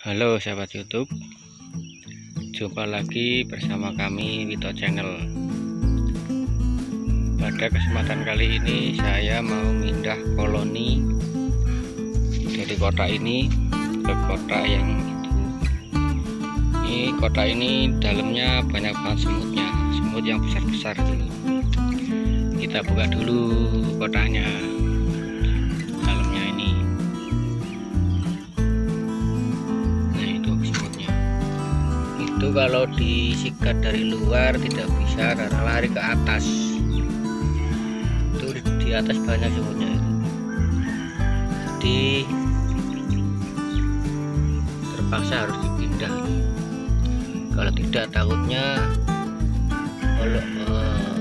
Halo sahabat YouTube. Jumpa lagi bersama kami Wito Channel. Pada kesempatan kali ini Saya mau pindah koloni Dari kota ini Ke kota yang itu Ini kota ini dalamnya banyak banget semutnya Semut yang besar-besar gitu. Kita buka dulu kotanya itu kalau disikat dari luar tidak bisa karena lari ke atas. Itu di atas banyak semutnya jadi terpaksa harus dipindah. Kalau tidak takutnya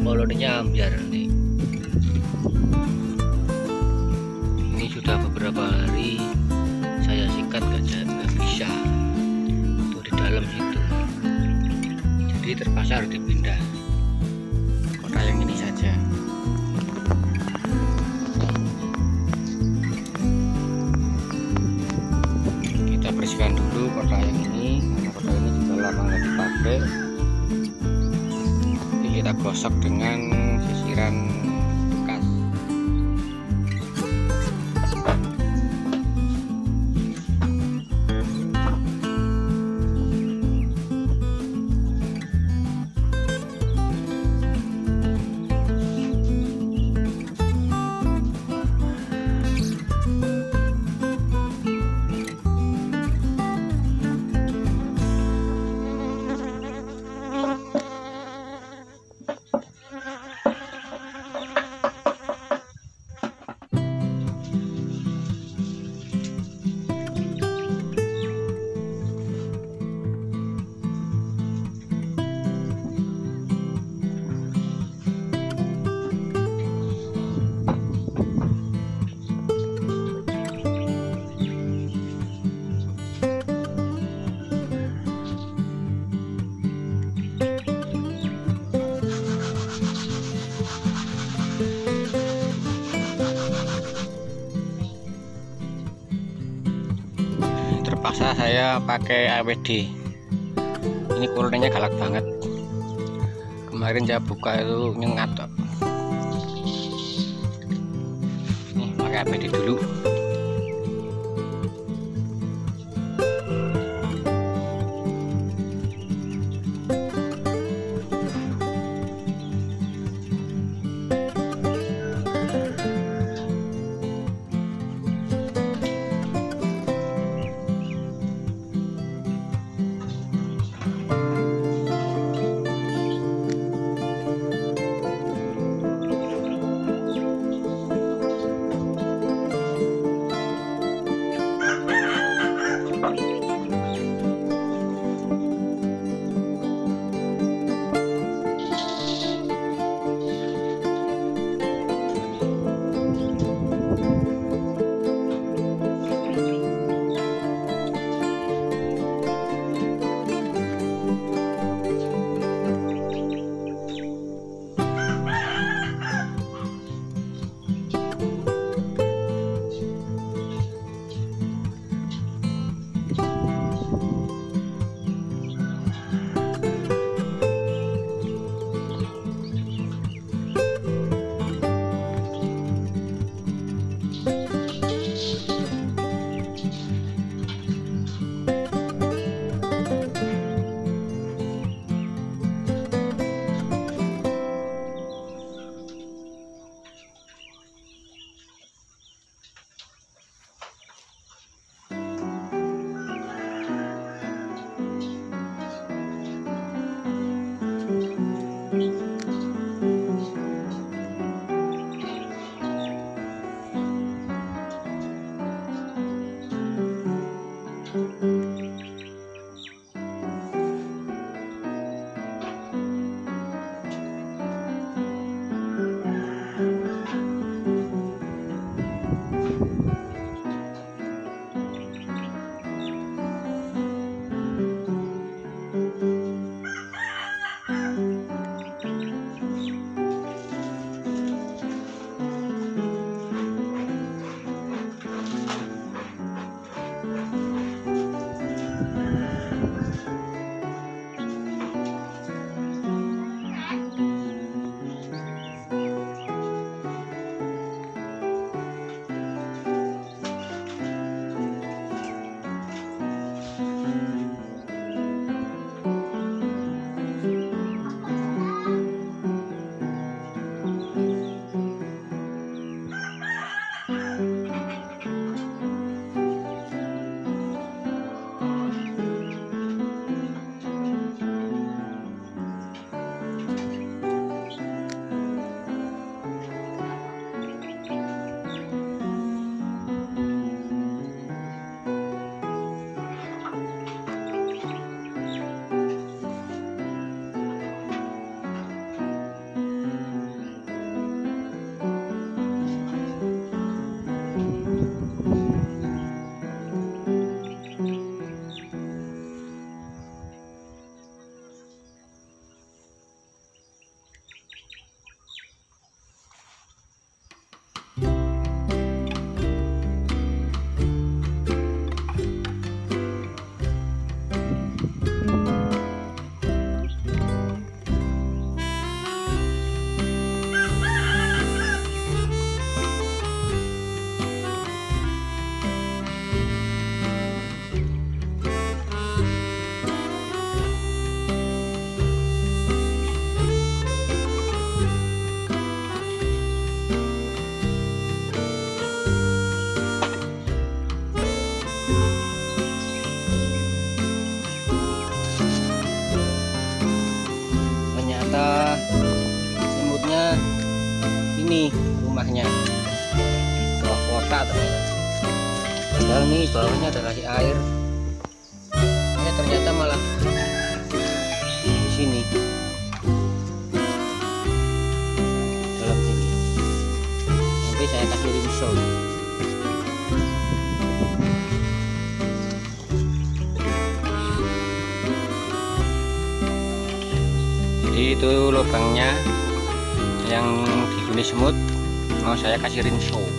koloninya eh, ambiar nanti. Ini sudah beberapa hari saya sikat gak bisa terpaksa harus dipindah. Kota yang ini saja. Kita bersihkan dulu kota yang ini. Karena kota ini juga lama nggak dipakai. Jadi kita gosok dengan sisiran terpaksa saya pakai AWD ini kulitnya galak banget. Kemarin saya buka itu nyengat nih pakai AWD dulu rumahnya. Bawah kota padahal nih bawahnya ada lagi air. Ini ternyata malah di sini. Dalam sini. Nanti saya kasih rimsel jadi itu lubangnya yang dihuni semut mau saya kasih rinso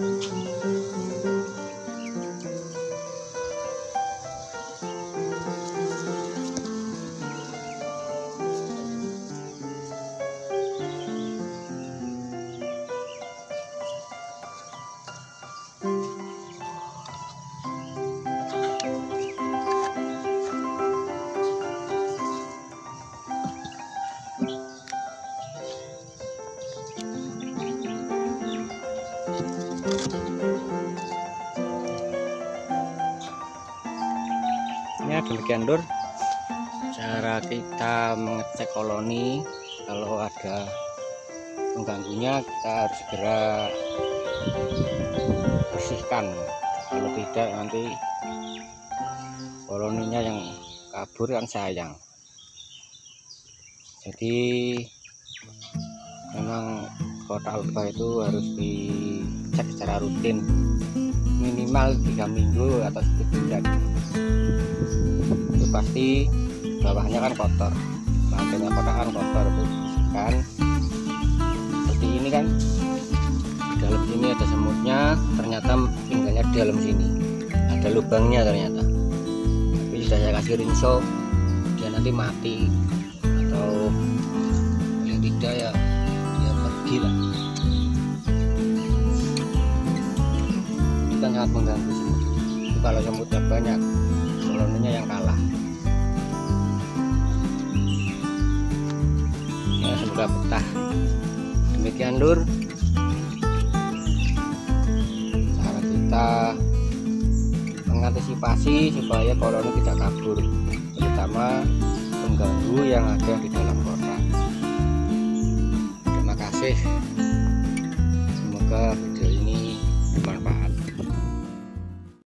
ya demikian lur cara kita mengecek koloni kalau ada pengganggunya kita harus segera bersihkan. Kalau tidak nanti koloninya yang kabur kan sayang. Jadi memang kota lebah itu harus dicek secara rutin minimal tiga minggu atau sebulan itu pasti bawahnya kan kotor. Lantainya kotor itu kan? Seperti ini kan? Di dalam sini ada semutnya ternyata tinggalnya di dalam sini. Ada lubangnya ternyata. Tapi sudah saya kasih rinso dia nanti mati. Atau yang tidak ya dia pergi lah sangat mengganggu. Semut itu kalau semutnya banyak koloninya yang kalah. Ya semoga betah. Demikian lur cara kita mengantisipasi supaya koloni tidak kabur terutama pengganggu yang ada di dalam kota. Terima kasih. Semoga